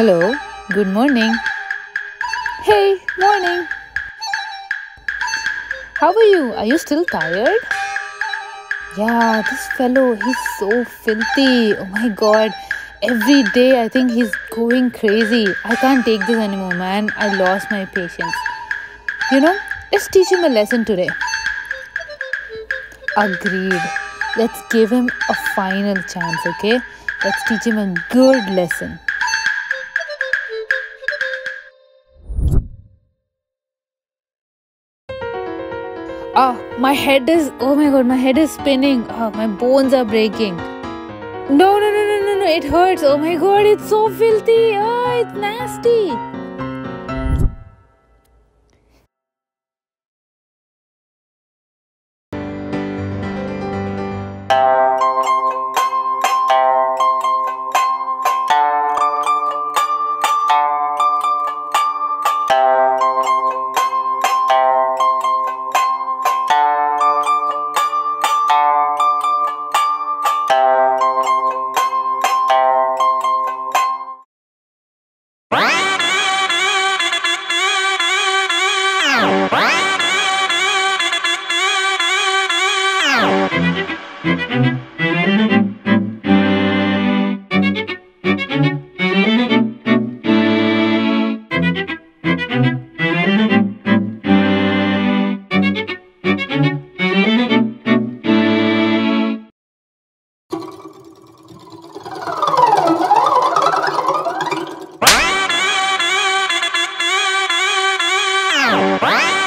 Hello, good morning. Hey, morning. How are you? Are you still tired? Yeah, this fellow, he's so filthy. Oh my god. Every day I think he's going crazy. I can't take this anymore, man. I lost my patience. You know, let's teach him a lesson today. Agreed. Let's give him a final chance, okay? Let's teach him a good lesson. Ah, my head is, oh my god, my head is spinning. Ah, my bones are breaking. No, no, no, no, no, no, it hurts. Oh my god, it's so filthy. Ah, it's nasty. Wow.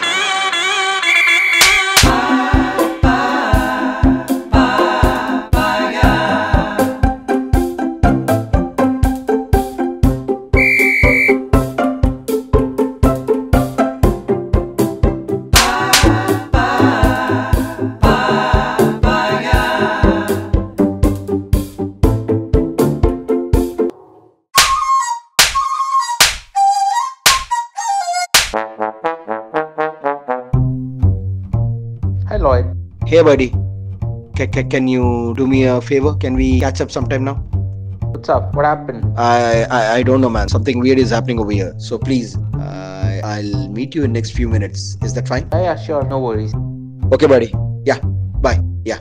Lloyd. Hey, buddy. Ca- ca- can you do me a favor? Can we catch up sometime now? What's up? What happened? I, I I don't know, man. Something weird is happening over here. So please, I I'll meet you in next few minutes. Is that fine? Yeah, yeah, sure. No worries. Okay, buddy. Yeah. Bye. Yeah.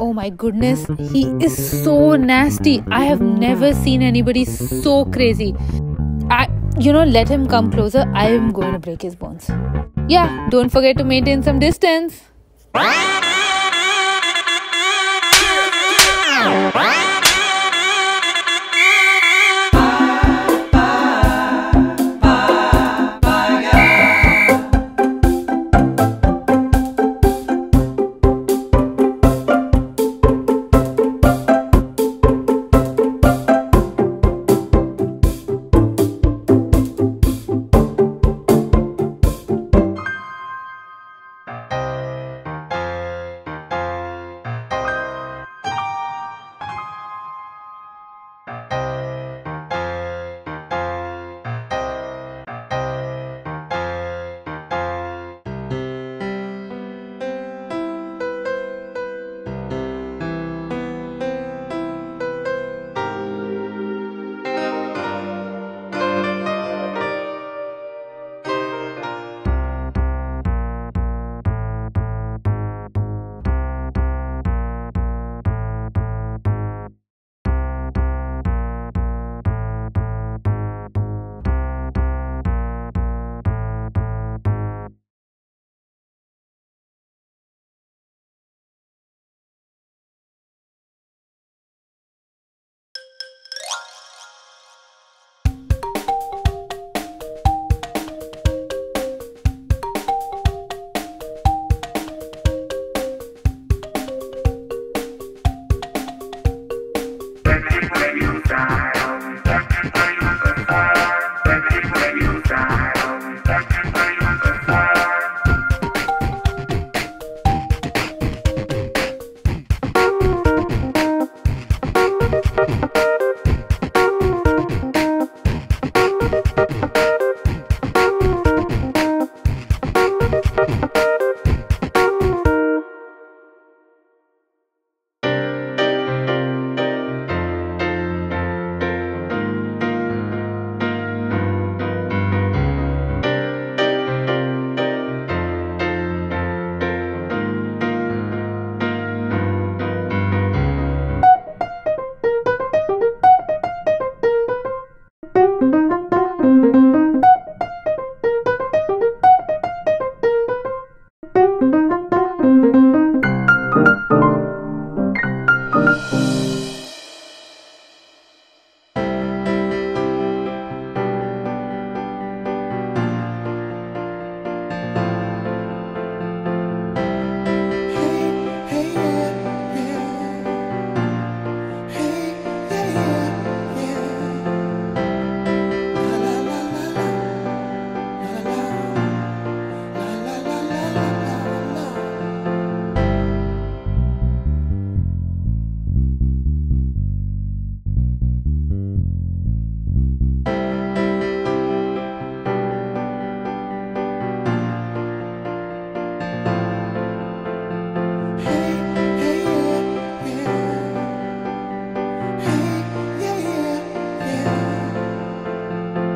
Oh my goodness, he is so nasty. I have never seen anybody so crazy. I, you know, let him come closer. I am going to break his bones. Yeah, don't forget to maintain some distance.